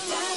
down.